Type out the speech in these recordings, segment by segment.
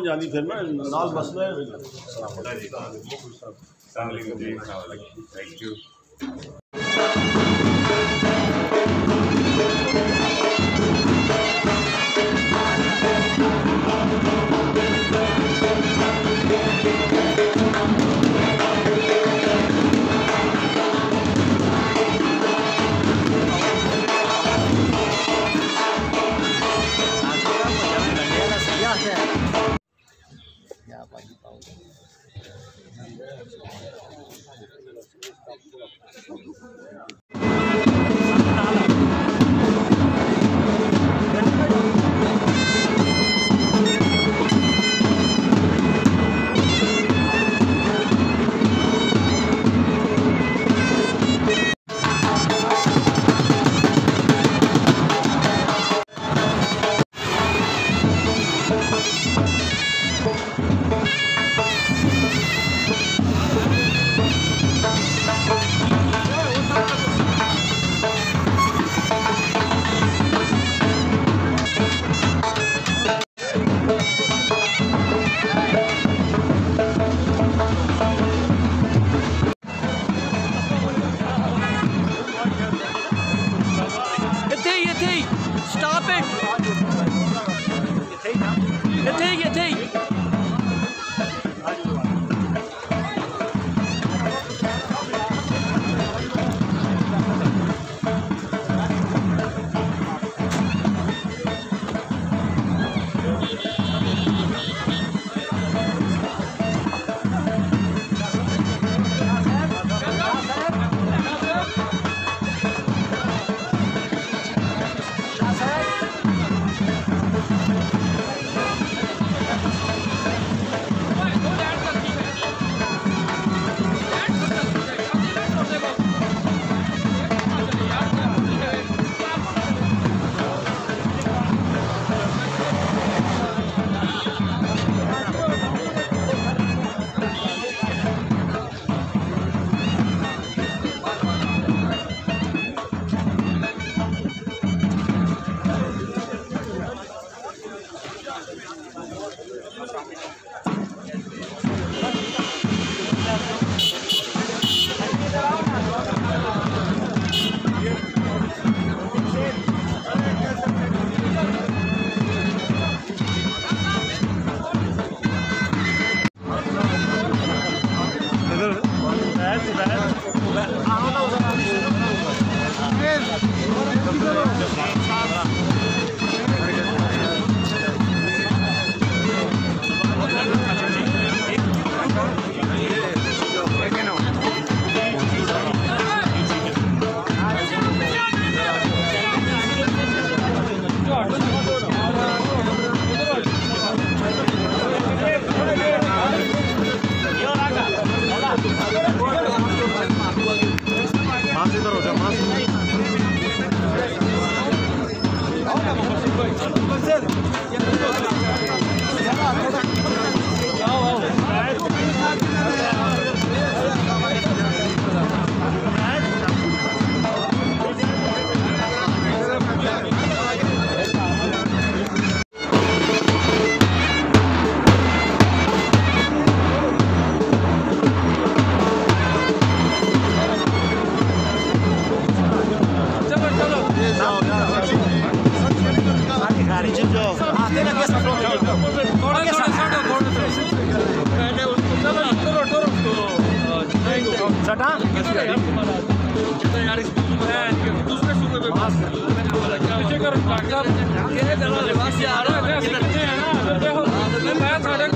سمجھ آنی پھر میں نال مسئلہ ہے السلام علیکم السلام علیکم تھینک یو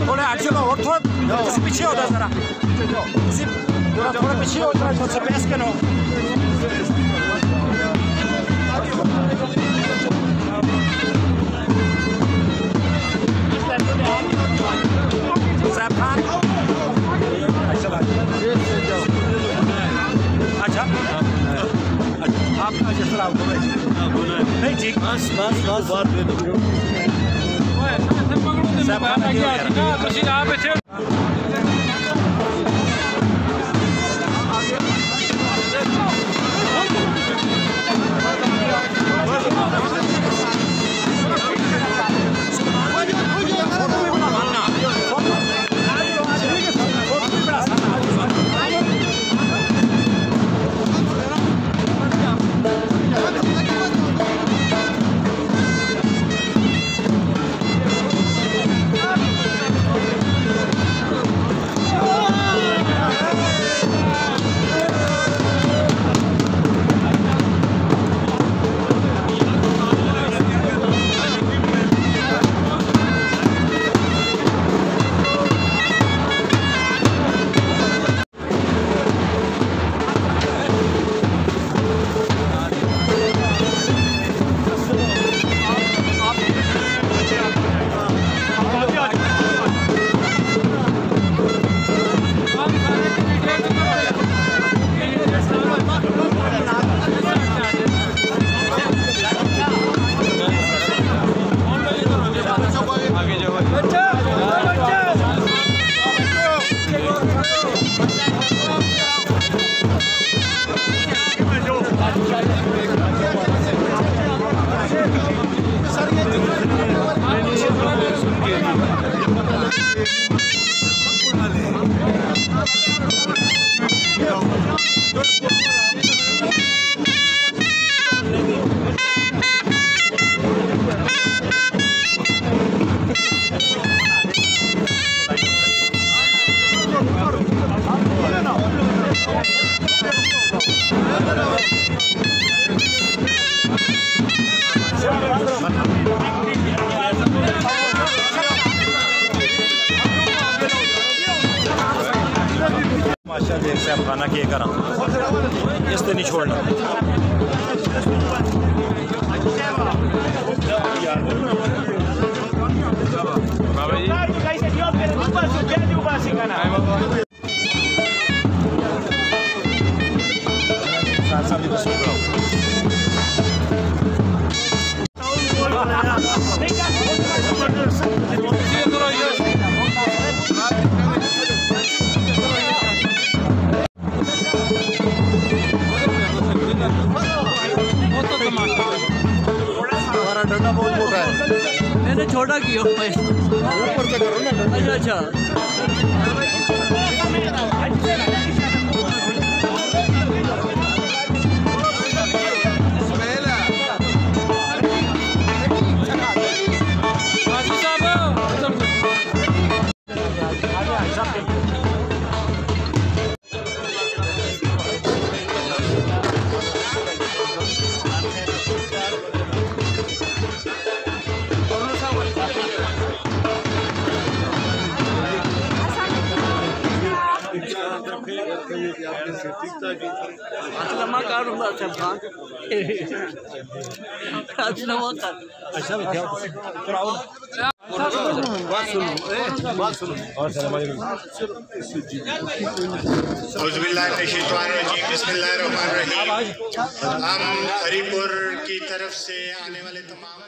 تھوڑے تھوڑا پیچھے ہوتا ذرا کسی تھوڑا تھوڑا پیچھے تھوڑا کے نو صاحب خان آپ کا جس طرح نہیں ٹھیک۔ بس بس بس۔ بات خان Let's go. ماشاء دیکھ کھانا کرا اس سے نہیں چھوڑنا ہمارا ڈنڈا بہت موٹا ہے۔ میں نے چھوٹا کیا۔ اوپر سے کرو نا۔ اچھا اچھا۔ لما کار ہوں اچھا الشیطان الرجیم بسم اللہ الرحمن الرحیم۔ ہم ہری پور کی طرف سے آنے والے تمام